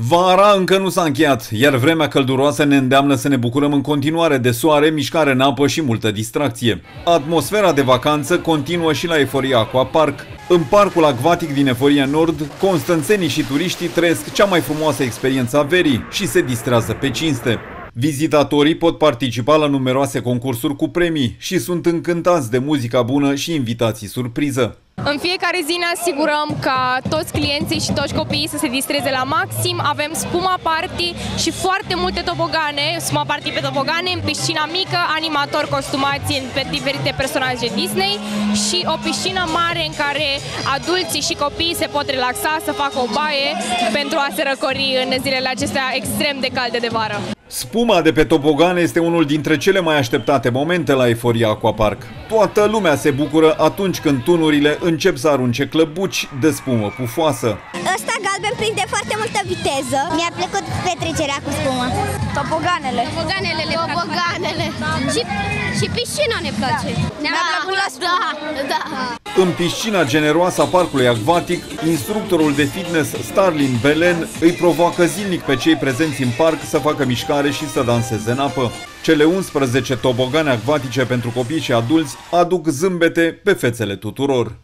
Vara încă nu s-a încheiat, iar vremea călduroasă ne îndeamnă să ne bucurăm în continuare de soare, mișcare în apă și multă distracție. Atmosfera de vacanță continuă și la Eforia Aqua Park. În parcul acvatic din Eforia Nord, constanțenii și turiștii trăiesc cea mai frumoasă experiență a verii și se distrează pe cinste. Vizitatorii pot participa la numeroase concursuri cu premii și sunt încântați de muzica bună și invitații surpriză. În fiecare zi ne asigurăm ca toți clienții și toți copiii să se distreze la maxim. Avem spuma party și foarte multe tobogane, spuma party pe tobogane, în piscina mică, animatori costumați pe diferite personaje Disney și o piscină mare în care adulții și copiii se pot relaxa, să facă o baie pentru a se răcori în zilele acestea extrem de calde de vară. Spuma de pe tobogane este unul dintre cele mai așteptate momente la Eforia Aquapark. Toată lumea se bucură atunci când tunurile încep să arunce clăbuci de spumă pufoasă. Ăsta galben prinde foarte multă viteză. Mi-a plăcut petrecerea cu spumă. Toboganele. Toboganele. Toboganele. Și, și piscina ne place. Ne-a da, plăcut la spumă. Da. da. În piscina generoasă a parcului acvatic, instructorul de fitness Starlin Belen îi provoacă zilnic pe cei prezenți în parc să facă mișcare și să danseze în apă. Cele 11 tobogane acvatice pentru copii și adulți aduc zâmbete pe fețele tuturor.